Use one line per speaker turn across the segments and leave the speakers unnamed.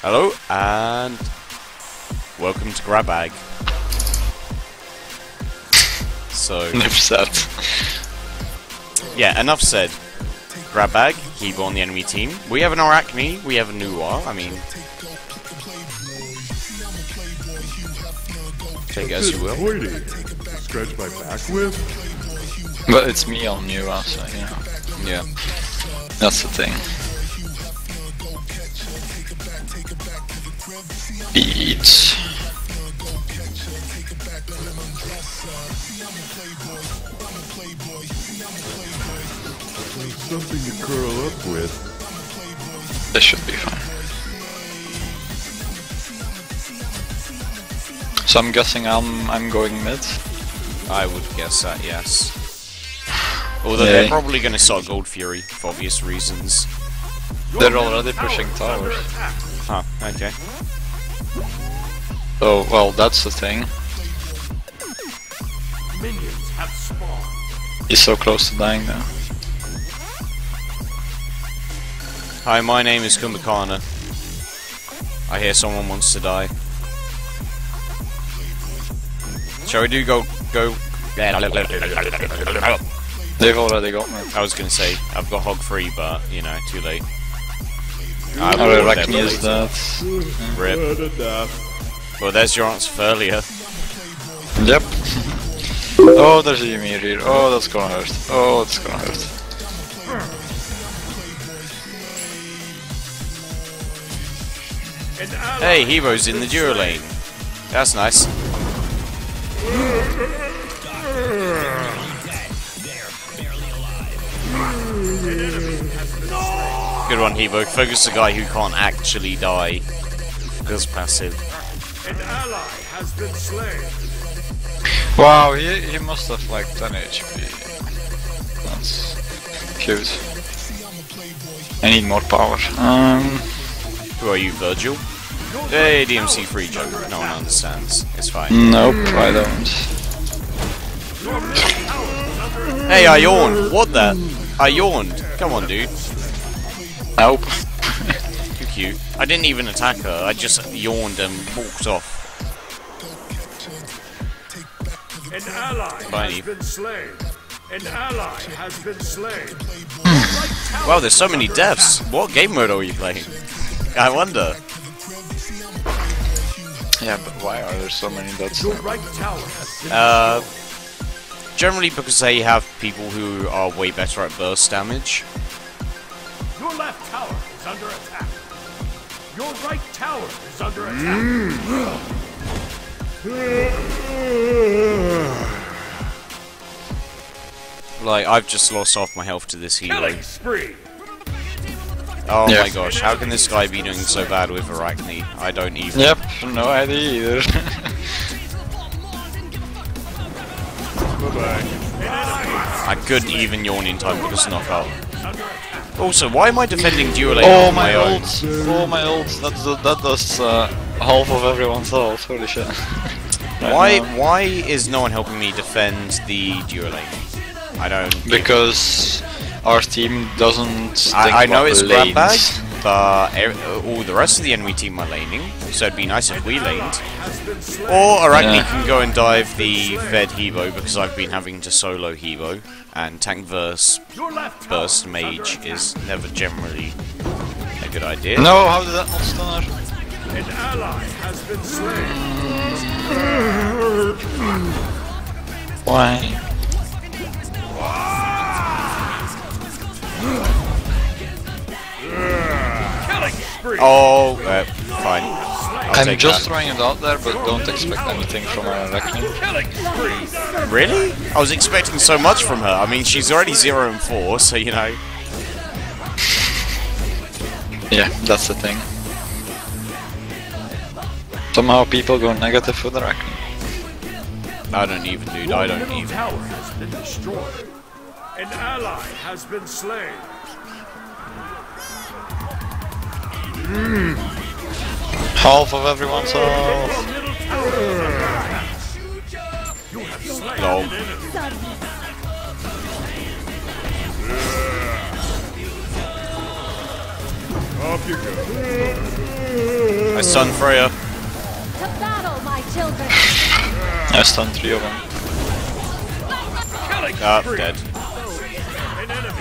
Hello, and welcome to Grab Bag. So,
Enough said.
yeah, enough said. Grab Bag, Hebo on the enemy team. We have an Arachne, we have a Nuwa, I mean... Take it as you will.
Pointy. Scratch my back with?
But it's me on you, uh, so you know.
Yeah.
That's the thing. Beats.
Something to curl up with.
This should be fine. So I'm guessing I'm I'm going mid.
I would guess that, yes. Although
Yeah.
they're probably going to start Gold Fury, for obvious reasons.
They're already pushing towers.
Huh, okay.
Oh well, that's the thing.
Minions.
He's so close to dying now.
Hi, my name is Kumbhakarna. I hear someone wants to die. Shall we do go go?
They've already got me.
I was gonna say I've got hog free, but you know, too late. I will
Arachne
never
that.
Rip. Well, there's your answer for earlier.
Yep. Oh, there's a Ymir here. Oh, that's gonna hurt. Oh, that's gonna hurt.
Hey, Hero's in the duo lane. That's nice. Good one, Hebo. Focus the guy who can't actually die. Because passive.
An ally has been slain.
Wow, he, he must have like 10 HP. That's cute. I need more power. Um,
Who are you, Virgil? Hey, DMC free joke. No one understands. It's fine.
nope, I don't.
Hey, I yawned. What the? I yawned. Come on, dude.
Nope.
Too cute. I didn't even attack her. I just yawned and walked off.
An ally
Tiny.
has been slain. An ally has been slain.
Wow, there's so many deaths. What game mode are you playing? I wonder.
Yeah, but why are there so many
deaths? Right tower has been
Uh, generally because they have people who are way better at burst damage.
Your left tower is under attack. Your right tower is under attack.
Like, I've just lost half my health to this
healing.
Oh
Yeah.
my gosh, how can this guy be doing so bad with Arachne? I don't even.
Yep, no idea either.
I couldn't even yawn in time because knockout. Also, why am I defending duo lane
oh
on
my
my own?
Oh my ult! That, that, that does uh, half of everyone's health, holy shit.
Why why is no one helping me defend the duo lane? I don't.
Because our team doesn't think
I, I know it's grab bag. But er- all the rest of the enemy team are laning, so it'd be nice if we laned. Or Arachne
Yeah.
can go and dive the Fed Hebo because I've been having to solo Hebo, and tank verse
Your left tower
burst mage is never generally a good idea.
No, how did that not start?
An ally has been slain.
Why?
Oh, uh, fine. I'll
I'm just
that.
throwing it out there, but don't expect anything from her, Arachne.
Really? I was expecting so much from her. I mean, she's already 0 and 4, so you know.
Yeah, that's the thing. Somehow people go negative with Arachne.
I don't even, dude. I don't
Your middle
even.
tower has been destroyed. An ally has been slain.
Half of everyone's health.
Your middle tower is under attack. You have slain
Lol.
an enemy.
Off you go.
I stun Freya.
To battle, my children!
I stunned three of them.
Ah, dead.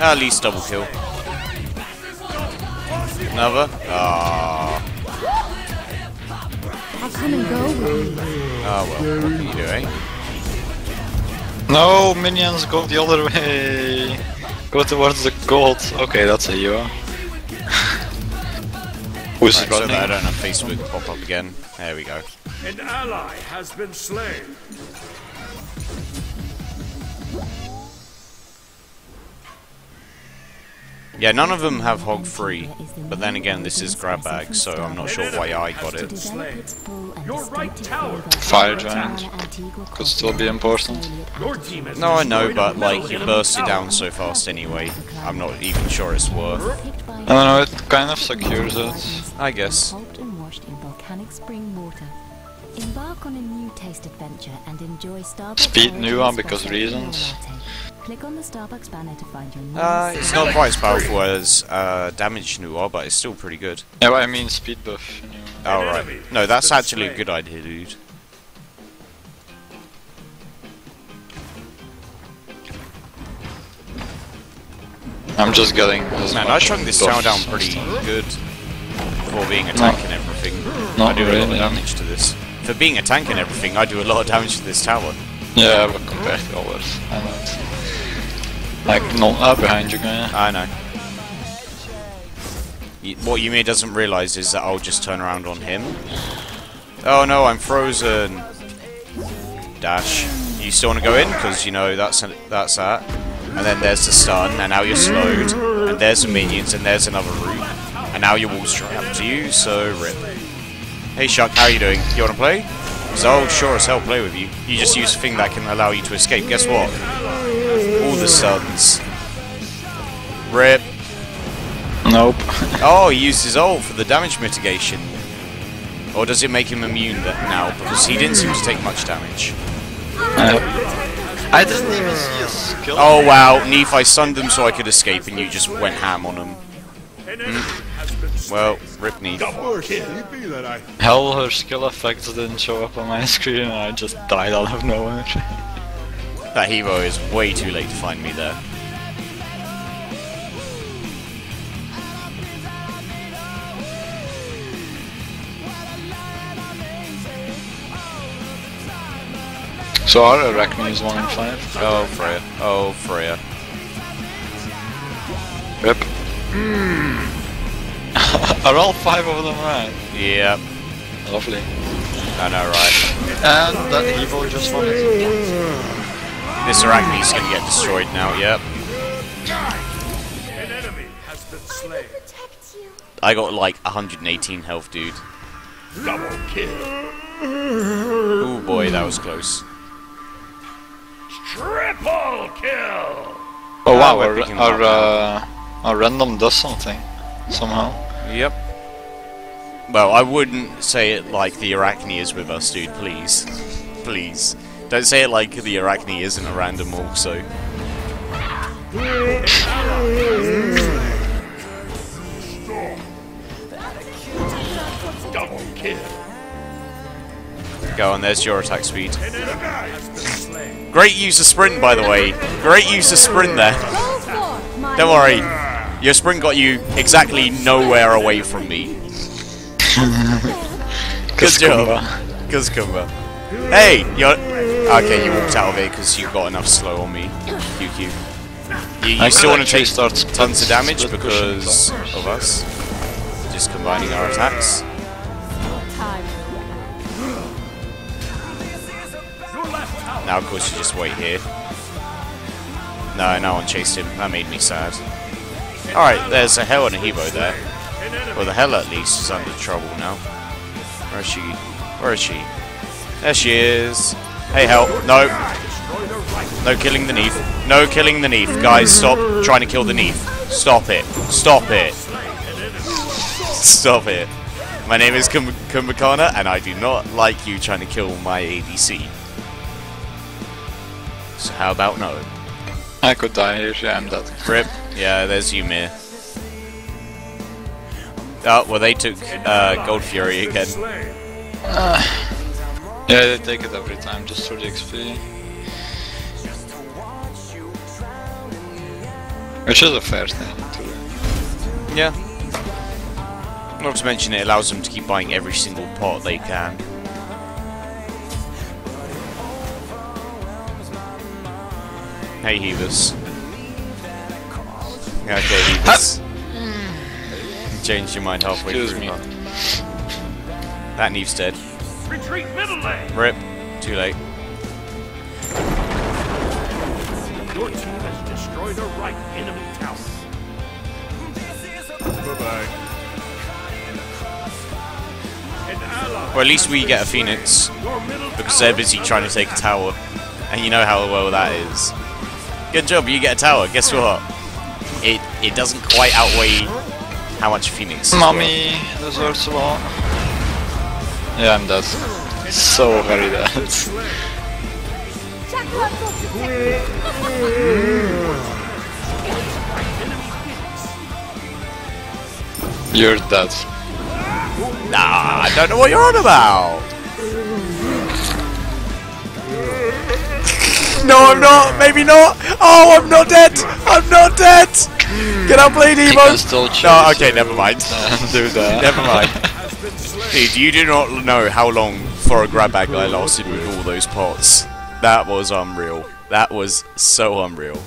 At least double kill. Another? Ah,
I'll come and go with you.
ah well, what can you do, eh?
No, minions, go the other way. Go towards the gold. Okay, that's a hero. Who's
Right, so
running?
that I don't have Facebook pop up again. There we go.
An ally has been slain.
Yeah, none of them have hog free, but then again, this is grab bag, so I'm not sure why I got it.
Your right tower.
Fire giant. Could still be important.
Your
No, I know, but like you burst it down so fast anyway. I'm not even sure it's worth.
I don't know, it kind of secures it.
I guess.
Pulped and washed in volcanic spring water. Embark on a new taste adventure and enjoy Starbucks.
Speed
Origin
Nua because reasons.
Latte. Click on the Starbucks banner to find your new
Uh, it's not quite as powerful as uh, damage Noir, but it's still pretty good.
Yeah, but I mean speed buff. You.
Oh right. No, that's actually a good idea, dude.
I'm just getting as
Man, I
much
chunked this tower down pretty
stuff.
good for being a tank and everything.
Not
I do a lot of damage to this. For being a tank and everything, I do a lot of damage to this tower.
Yeah, but compared to others, I know. Like, no, uh, behind you, guy.
I know. What Ymir doesn't realize is that I'll just turn around on him. Oh no, I'm frozen. Dash. You still want to go in? Because, you know, that's that's that. And then there's the stun, and now you're slowed. And there's the minions, and there's another route. And now your wall's trapped to you, so rip. Hey Shark, how are you doing? You want to play? So I'll sure as hell play with you. You just use a thing that can allow you to escape. Guess what? All the stuns. Rip.
Nope.
Oh, he used his ult for the damage mitigation. Or does it make him immune th- now? Because he didn't seem to take much damage.
Uh, I didn't even see a skill.
Oh wow, Neef, I stunned him so I could escape and you just went ham on him.
An enemy has been slain.
Well, rip Neef.
Or sleepy that I
Hell, her skill effects didn't show up on my screen and I just died out of nowhere.
That hero is way too late to find me there.
so our Arachne is 1 in 5.
Oh, Freya. Oh, Freya.
Rip. Are all 5 of them right?
Yep,
Lovely.
I know, right?
And that Evo just won it.
This Arachne's gonna get destroyed now, yep.
An enemy has been slain.
I got like 118 health, dude.
double kill.
Ooh boy, that was close.
Triple kill.
Oh wow, our, our, uh, our random does something. Somehow.
Yep. Well, I wouldn't say it like the Arachne is with us, dude, please. Please. Don't say it like the Arachne isn't a random also.
Double kill.
Go on, there's your attack speed.
An enemy has been slain.
Great use of sprint, by the way. Great use of sprint there.
Go forth, my
Don't worry. Your sprint got you exactly nowhere away from me. Good job. Good Kumba. Hey, you're... Okay, you walked out of it because you got enough slow on me. QQ. You, you
I
still want to take tons of damage because of us. Just combining our attacks.
time.
Your left tower.
Now, of course, you just wait here. No, no one chased him. That made me sad. Alright, there's a Hel and a Hebo there. Well, the Hel at least is under trouble now. Where is she? Where is she? There she is. Hey, Hel. No.
destroy the right.
No killing the Neef. No killing the Neef. Guys, stop trying to kill the Neef. Stop it. Stop it. Stop it. My name is Kum- Kumbhakarna, and I do not like you trying to kill my ADC. So how about no?
I could die here, yeah, I'm dead.
Rip. Yeah, there's Ymir. Oh, well, they took uh, Gold Fury again.
Slain.
Yeah, they take it every time just for the XP. Which is a fair thing to do.
Yeah. Not to mention it allows them to keep buying every single pot they can. Hey, Heavers. Yeah, okay, Heavers. Changed your mind halfway
Excuse
through.
me.
That Neve's dead.
Retreat middle lane.
Rip. Too late.
Your team has destroyed a right enemy tower.
Bye-bye.
An.
Well, at least we get a Phoenix. Because they're busy trying to take a tower. And you know how well that is. Good job, you get a tower. Guess what? It it doesn't quite outweigh how much Phoenix is worth.
Mommy deserves a lot. Yeah, I'm dead. So very dead. You're dead.
Nah, I don't know what you're on about. No, I'm not. Maybe not. Oh, I'm not dead. I'm not dead. Can I play
You
Nemo?
can still choose
No, okay, never mind.
do that.
Never mind. Dude, you do not know how long for a grab bag I lasted with all those pots. That was unreal. That was so unreal.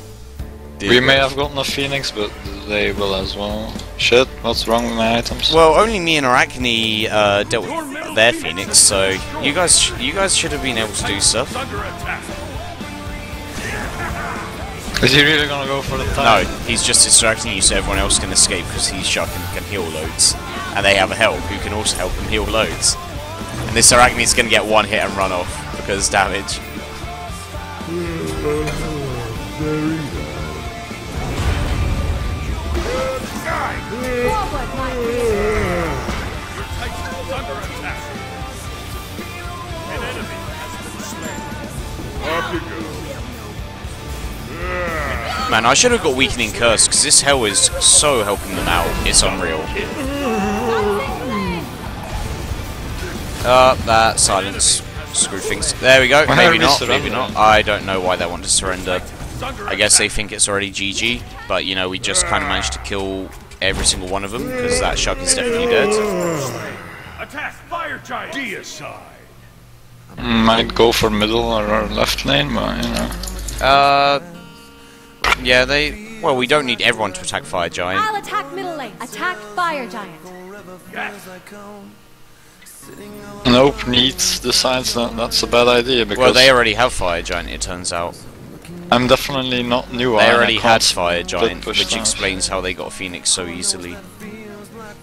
Dude.
We may have gotten a phoenix, but they will as well. Shit, what's wrong with my items?
Well, only me and Arachne uh, dealt with their Phoenix, so you guys, sh- you guys should have been able to do stuff.
Is he really gonna go for the
No, he's just distracting you so everyone else can escape because he's Shuck and can heal loads, and they have a help who can also help them heal loads. And this Arachne's gonna get one hit and run off because damage. Man, I should have got Weakening Curse because this Hel is so helping them out. It's unreal. Uh, that silence screwed things. There we go.
Why
Maybe
are we
not. Maybe not. I don't know why they want to surrender. I guess they think it's already GG, but you know we just kind of managed to kill every single one of them because that Shuck is definitely dead.
Attack fire giant.
Deicide.
Might go for middle or or left lane, but you know.
Uh, yeah, they. Well, we don't need everyone to attack Fire Giant.
I'll attack middle lane. Attack fire giant.
Yes.
Nope, needs decides that that's a bad idea because
Well, they already have Fire Giant. It turns out
I'm definitely not new.
they
I
already had Fire Giant, which
that.
explains how they got Phoenix so easily.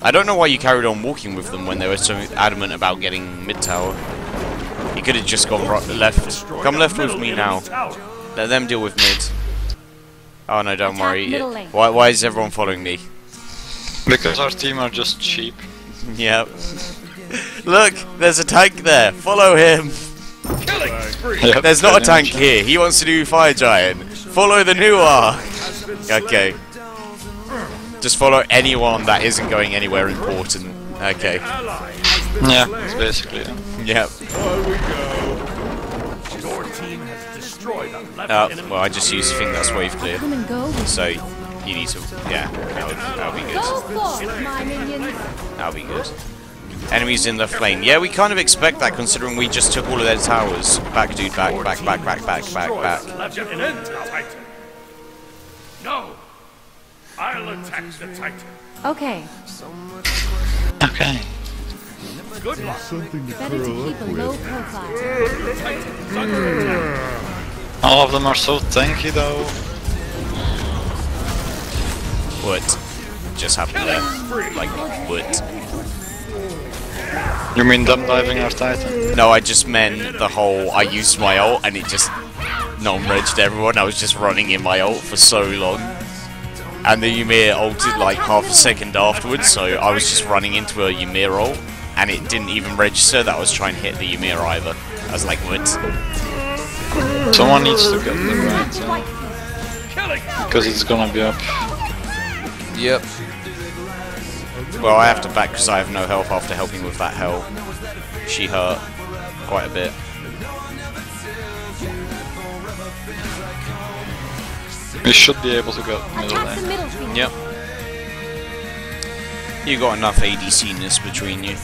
I don't know why you carried on walking with them when they were so adamant about getting mid tower. You could have just gone right, left. Come left with me now. Let them deal with mid. Oh no, don't worry. Why, why is everyone following me?
Because our team are just cheap.
Yep. Look, there's a tank there. Follow him.
Yep,
There's not a tank here. He wants to do Fire Giant. Follow the new arc. Okay. Just follow anyone that isn't going anywhere important. Okay.
Ally
Yeah,
slain.
it's basically. it.
Yep.
On we go.
Your team has destroyed a left
Uh, well, I just used the thing that's wave clear.
Come and go.
So, you need to. Yeah, that'll, that'll be good.
my minions.
That'll be good. Enemies in the flame. Yeah, we kind of expect that considering we just took all of their towers. Back, dude, back, back, back, back, back, back, back.
the Left enemy Titan. No. I'll attack the Titan.
Okay,
Okay.
Good luck.
Something to
better to keep a low profile.
Your Titan is under attack.
All of them are so tanky though.
What just happened there? Like, what?
You mean them diving our titan?
No, I just meant the whole. I used my ult and it just non-regged everyone. I was just running in my ult for so long. And the Ymir ulted like half a second afterwards, so I was just running into a Ymir ult and it didn't even register that I was trying to hit the Ymir either. I was like, what?
Someone needs to get them right
Right.
because it's gonna be up.
Yep. Well, I have to back because I have no health after helping with that Hel. She hurt quite a bit.
We should be able to go middle
Attack the
lane.
middle field.
Yep. You got enough ADC-ness between you.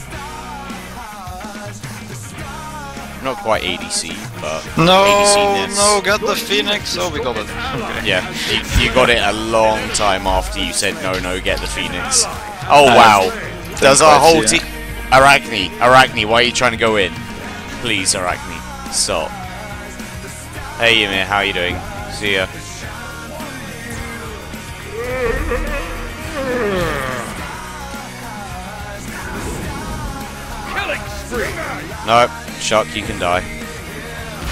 Not quite ADC, but
No,
ADC-ness.
no, get the phoenix. Oh, we got it. Okay.
Yeah, you, you got it a long time after you said no, no, get the Phoenix. Oh
I
wow! Does our whole
see
team? Arachne, Arachne, why are you trying to go in? Please, Arachne, stop. Hey Ymir, how are you doing? See ya.
Killing spree.
No, Shark, you can die.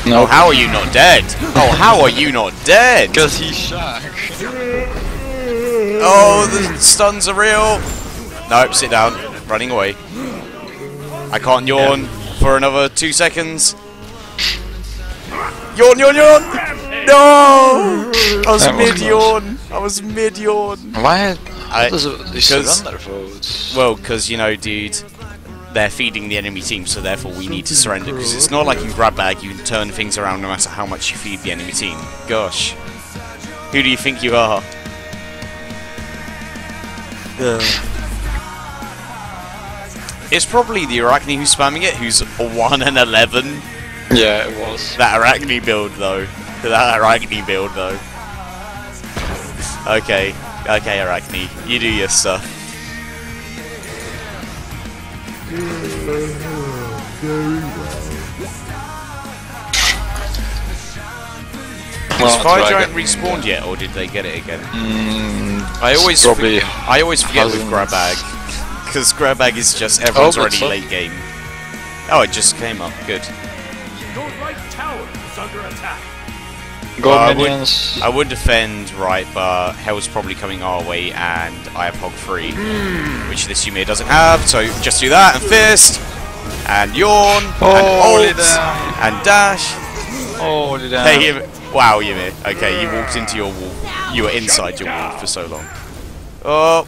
No,
Oh, how are you not dead? Oh, how are you not dead?
Because he's shark.
Oh, the stuns are real. Nope, sit down. Running away. I can't yawn for another two seconds. Yawn, yawn, yawn! No! I was
That
mid yawn. I was mid yawn.
Why?
I-
Does it, they
'cause-
surrender votes.
Well, because, you know, dude, they're feeding the enemy team, so therefore we need to surrender. Because it's not like in grab bag, you can turn things around no matter how much you feed the enemy team. Gosh. Who do you think you are? It's probably the Arachne who's spamming it, who's 1 and 11.
Yeah, it was.
That Arachne build, though. That Arachne build, though. Okay. Okay, Arachne. You do your stuff.
Well,
Has Fire Giant respawned yet, or did they get it again?
Mm,
I always
probably
forget, I always forget with
hasn't.
Because grab bag is just everyone's oh,
but
already late game. Oh, it just came up. Good.
Your right tower is under attack.
Well, I would- I would defend right, but Hel's probably coming our way, and I have Hog free, which this Ymir doesn't have. So just do that and fist, and yawn,
Holy
and ult, and dash.
Holy damn.
Hey, Ymir. Wow, Ymir. Okay, you walked into your wall. You were inside your wall for so long. Oh.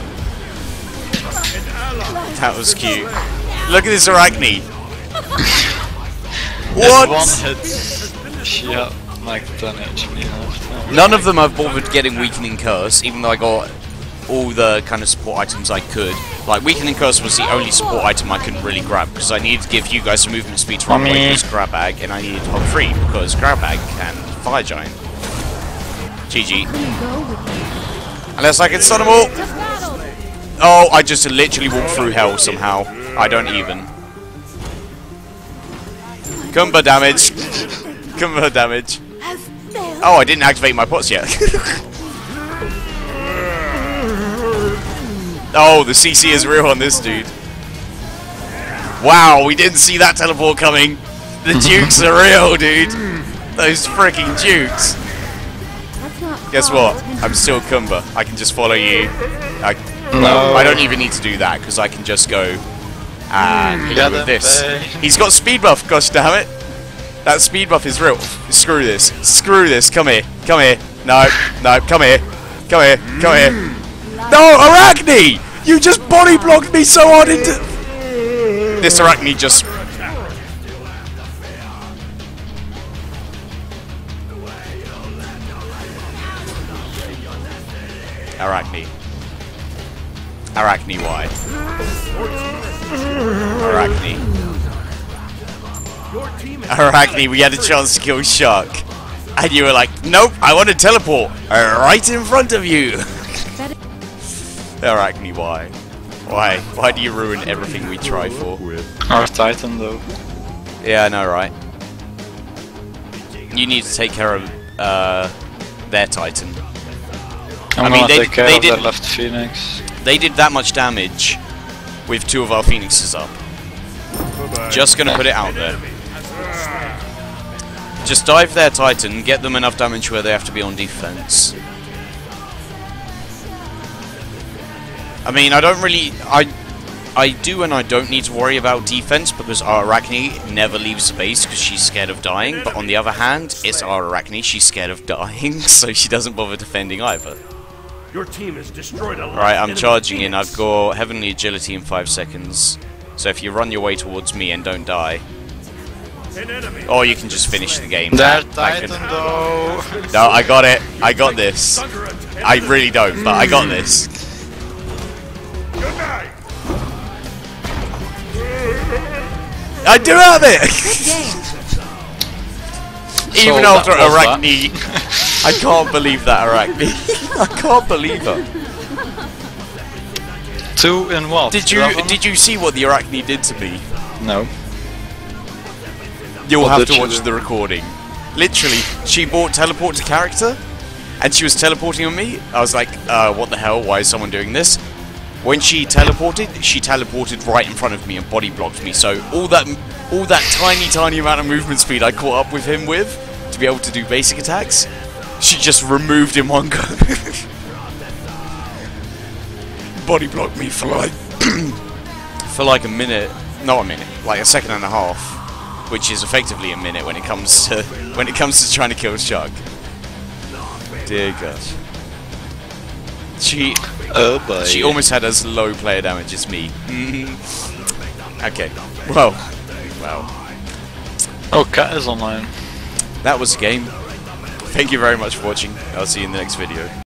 An ally.
That was cute. Look at this Arachne.
One
What?
hit. She had like 10 HP left.
None of them have bothered getting Weakening Curse, even though I got all the kind of support items I could. Like, Weakening Curse was the only support item I couldn't really grab, because I needed to give you guys some movement speed to run away
Mummy.
with Grab Bag, and I needed Hog Free, because Grab Bag can Fire Giant. GG.
Go with you.
Unless I can stun them all!
To battle.
Oh, I just literally walked through hell somehow. I don't even. Kumba damage. Kumba damage. Oh, I didn't activate my pots yet. oh, the CC is real on this dude. Wow, we didn't see that teleport coming. The dukes are real, dude. Those freaking dukes. Guess what? I'm still Kumba. I can just follow you. I,
No.
I don't even need to do that because I can just go and hit you with this.
babe.
Uh, He's got speed buff. Gosh damn it! That speed buff is real. Screw this. Screw this. Come here. Come here. No. No. Come here. Come here. Come here. Mm. No, Arachne! You just body blocked me so hard into. Mm. This Arachne just. Arachne, why? Arachne.
Your team is
Arachne, we had a chance to kill Shark. And you were like, nope, I want to teleport right in front of you. Arachne, why? Why? Why do you ruin everything we try for?
Our Titan though.
Yeah, I know, right? You need to take care of uh, their Titan.
I'm
mean, they-
take care
they
of their
did-
left Phoenix.
They did that much damage with two of our Phoenixes up.
Bye-bye.
Just gonna put it out there. Just dive their Titan, get them enough damage where they have to be on defense. I mean, I don't really... I I do and I don't need to worry about defense because our Arachne never leaves the base because she's scared of dying, but on the other hand, it's our Arachne, she's scared of dying, so she doesn't bother defending either.
Your team has destroyed a lot.
Right, I'm
enemy
charging in. I've got Heavenly Agility in 5 seconds. So if you run your way towards me and don't die, or you can just finish the game.
Their
I
Titan though.
No, I got it. I got this. I really don't, but I got this.
Good night.
I do have it! Even after
that was.
Arachne. I can't believe that Arachne. I can't believe her.
Two in what?
Did you
11?
did you see what the Arachne did to me?
No.
You'll
What
have to watch
do?
the recording. Literally, she bought teleport to character, and she was teleporting on me. I was like, uh, what the hell? Why is someone doing this? When she teleported, she teleported right in front of me and body blocked me. So all that, all that tiny, tiny amount of movement speed I caught up with him with to be able to do basic attacks, she just removed in one go. body blocked me for like, for like a minute, not a minute, like a second and a half, which is effectively a minute when it comes to when it comes to trying to kill Chuck. Dear God. She
Oh boy.
she almost had as low player damage as me. Mm-hmm. okay. Well, well,
Oh, Cat is online.
that was the game. Thank you very much for watching. I'll see you in the next video.